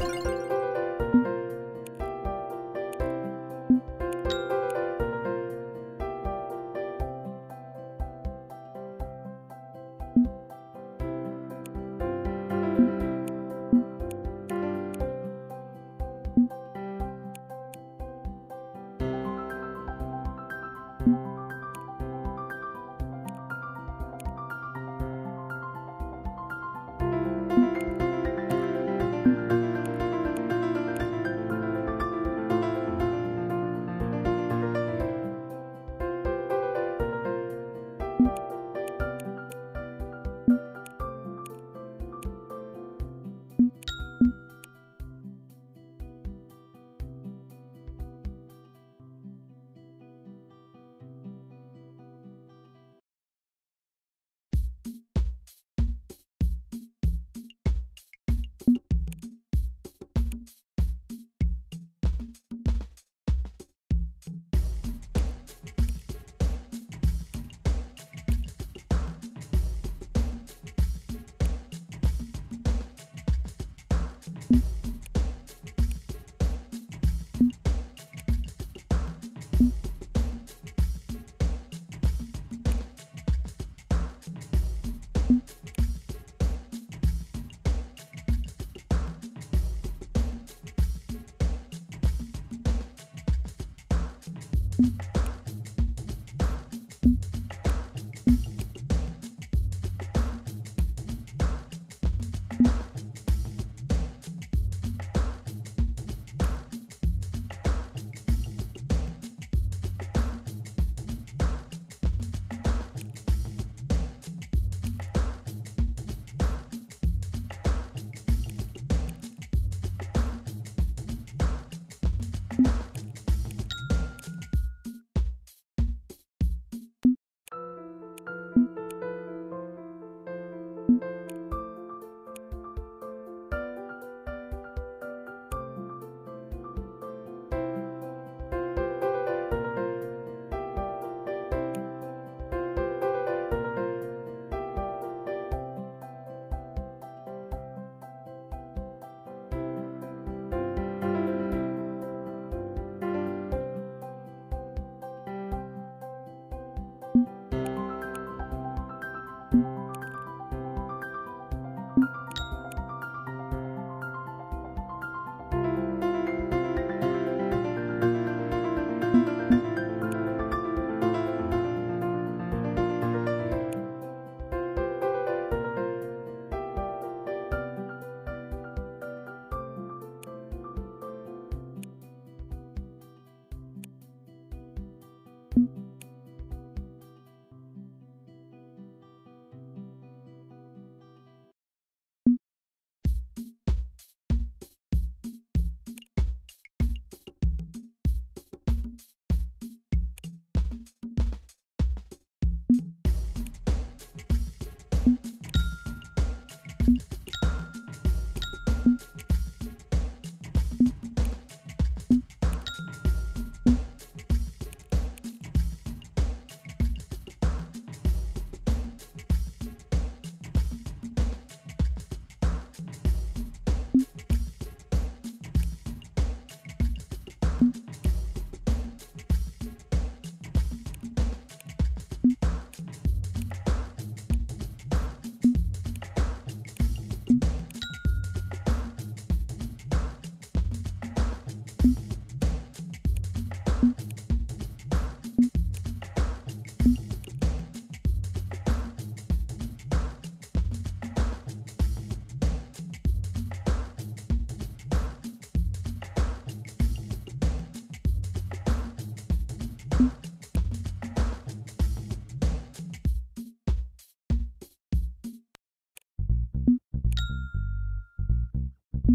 うん。